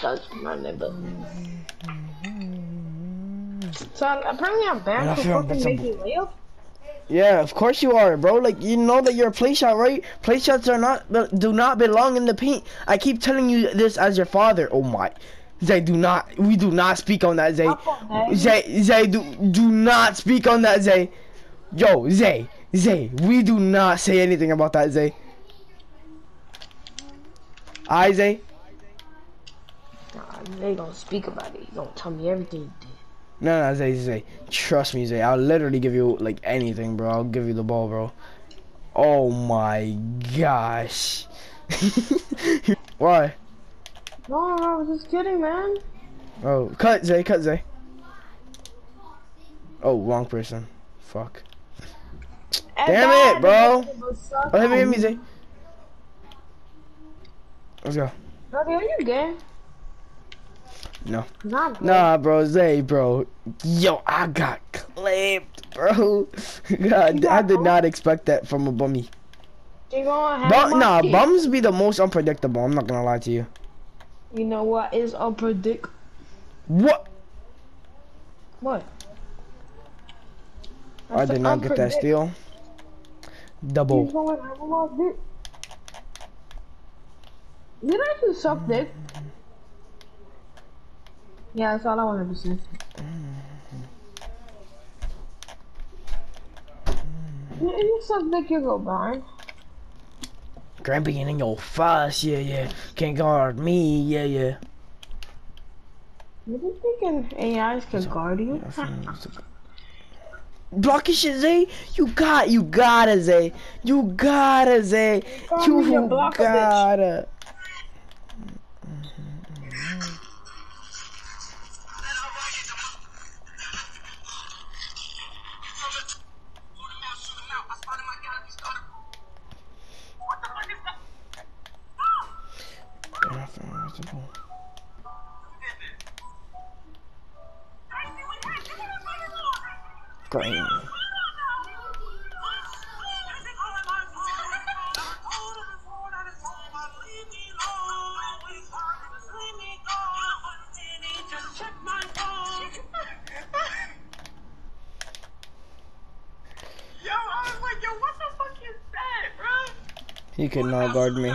does my neighbor. Mm-hmm. So apparently I'm banned for fucking making layups. Yeah, of course you are, bro. Like you know that you're a play shot, right? Play shots are not do not belong in the paint. I keep telling you this as your father. Oh my. Zay, do not. We do not speak on that, Zay. Zay, Zay, do do not speak on that, Zay. Yo, Zay, Zay, we do not say anything about that, Zay. I, Zay. They gonna speak about it. You gonna tell me everything you did. No, no, Zay, Zay. Trust me, Zay. I'll literally give you, like, anything, bro. I'll give you the ball, bro. Oh, my gosh. Why? No, I was just kidding, man. Oh, cut, Zay. Cut, Zay. Oh, wrong person. Fuck. Damn it, bro. Oh, hit me, hit me, Zay. Let's go. Buddy, are you gay? No. Not Nah, bro, Zay, bro. Yo, I got clamped, bro. God, I did not expect that from a bummy. But nah, kid. bums be the most unpredictable. I'm not gonna lie to you. You know what is unpredictable? What? What? I did not get that steal. Double. He's going have a lot of. Did I just suck dick? Yeah, that's all I wanted to say. If you suck dick, you go blind. Grampy in your face, yeah, yeah. Can't guard me, yeah, yeah. You think thinking AIs can guard you? Block your shit, Zay. You got, you gotta, Zay. You gotta, Zay. Call me your You blocker, gotta. Green. Yo, I was like, yo, what the fuck is that, bro? He could not guard me.